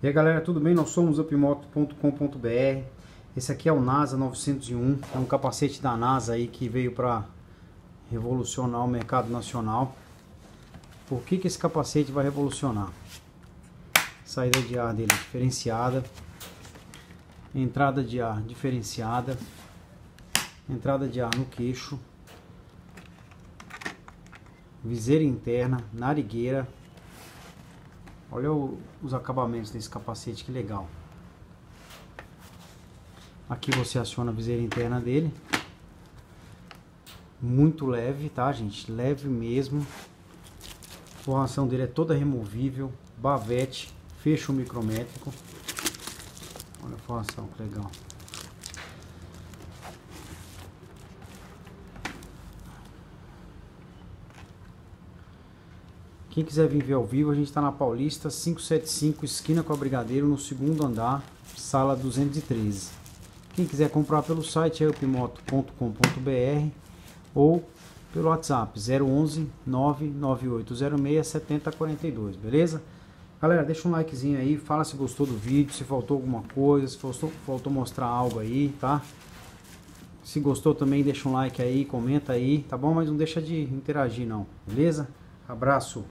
E aí galera, tudo bem? Nós somos upmoto.com.br Esse aqui é o NASA 901 É um capacete da NASA aí que veio para revolucionar o mercado nacional Por que, que esse capacete vai revolucionar? Saída de ar dele é diferenciada Entrada de ar diferenciada Entrada de ar no queixo Viseira interna, narigueira Olha o, os acabamentos desse capacete, que legal. Aqui você aciona a viseira interna dele. Muito leve, tá, gente? Leve mesmo. A formação dele é toda removível. Bavete, fecho micrométrico. Olha a formação, que legal. Quem quiser vir ver ao vivo, a gente está na Paulista 575, esquina com a Brigadeiro, no segundo andar, sala 213. Quem quiser comprar pelo site é upmoto.com.br ou pelo WhatsApp 011 99806 7042, beleza? Galera, deixa um likezinho aí, fala se gostou do vídeo, se faltou alguma coisa, se faltou, faltou mostrar algo aí, tá? Se gostou também, deixa um like aí, comenta aí, tá bom? Mas não deixa de interagir não, beleza? Abraço!